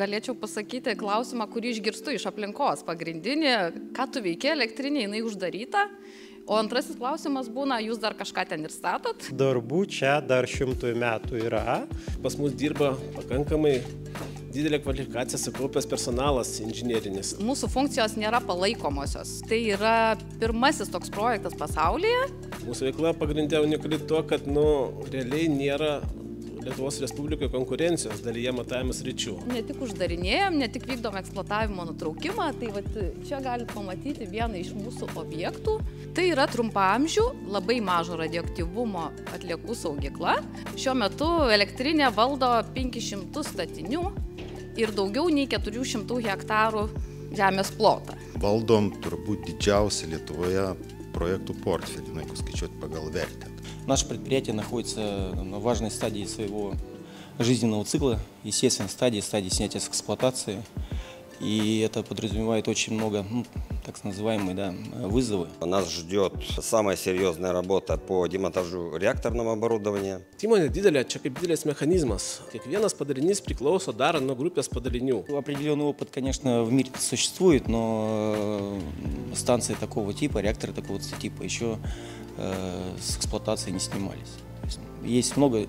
galėčiau pasakyti klausimą, kurį išgirstu iš aplinkos. Pagrindinė, ką tu veiki elektrinė, jinai uždaryta. O antrasis klausimas būna, jūs dar kažką ten ir statot? Darbų čia dar šimtui metų yra. Pas mus dirba pakankamai didelė kvalifikacija sukaupęs personalas inžinierinis. Mūsų funkcijos nėra palaikomosios. Tai yra pirmasis toks projektas pasaulyje. Mūsų veikla pagrindė unikali tuo, kad nu, realiai nėra Lietuvos Respublikoje konkurencijos dalyje matavimas ryčių. Ne tik uždarinėjom, ne tik vykdom eksploatavimo nutraukimą, tai vat, čia galite pamatyti vieną iš mūsų objektų. Tai yra trumpamžių, labai mažo radioaktyvumo atliekų saugykla. Šiuo metu elektrinė valdo 500 statinių ir daugiau nei 400 hektarų žemės plotą. Valdom turbūt didžiausią Lietuvoje projektų portfelį, na, jeigu skaičiuoti pagal vertę. Наше предприятие находится на важной стадии своего жизненного цикла, естественной стадии, стадии снятия с эксплуатации. И это подразумевает очень много, ну, так называемые, да, вызовы. Нас ждет самая серьезная работа по демонтажу реакторного оборудования. Įmonė didelė, čia kaip didelis mechanizmas. Kiekvienas padalinys priklauso dar nuo grupės padalinių. Определенный опыт, конечно, в мире существует, но э, станции такого типа, реакторы такого типа еще э, с эксплуатации не снимались. Есть много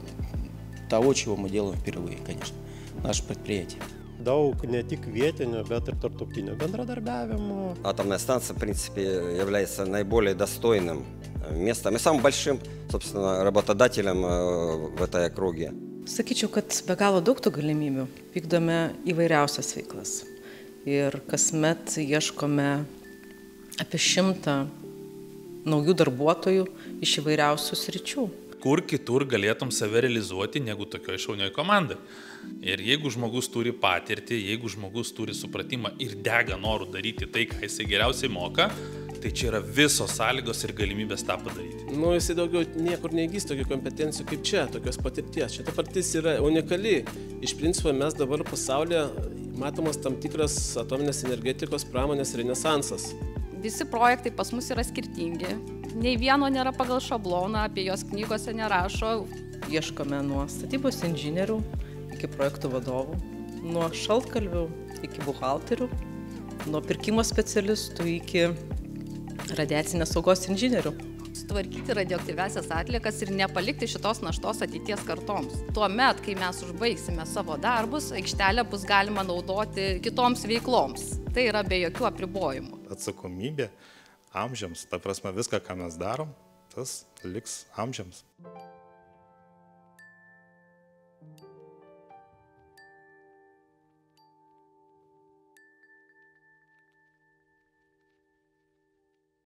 того, чего мы делаем впервые, конечно, наше предприятие. Daug ne tik vietinio, bet ir tarptautinio bendradarbiavimo. Атомная станция, в принципе, является наиболее достойным э, местом и самым большим, собственно, работодателем э, в этой округе. Sakyčiau, kad be galo daug tų galimybių. Vykdome įvairiausias veiklas. Ir kasmet ieškome apie šimtą naujų darbuotojų iš įvairiausių sričių. Kur kitur galėtum save realizuoti negu tokioje šaunioje komandoje. Ir jeigu žmogus turi patirtį, jeigu žmogus turi supratimą ir dega norų daryti tai, ką jisai geriausiai moka, tai čia yra visos sąlygos ir galimybės tą padaryti. Nu, jisai daugiau niekur neįgys tokių kompetencijų kaip čia, tokios patirties. Šita patirtis yra unikali. Iš principo mes dabar pasaulyje matomas tam tikras atominės energetikos pramonės renesansas. Visi projektai pas mus yra skirtingi. Nei vieno nėra pagal šabloną, apie jos knygose nerašo. Ieškome nuo statybos inžinierių iki projektų vadovų, nuo šaltkalvių iki buhalterių, nuo pirkimo specialistų iki radiacinės saugos inžinierių. Sutvarkyti radioaktyvesias atliekas ir nepalikti šitos naštos ateities kartoms. Tuomet, kai mes užbaigsime savo darbus, aikštelę bus galima naudoti kitoms veikloms. Tai yra be jokių apribojimų atsakomybė amžiams. Ta prasme, viską, ką mes darom, tas liks amžiams.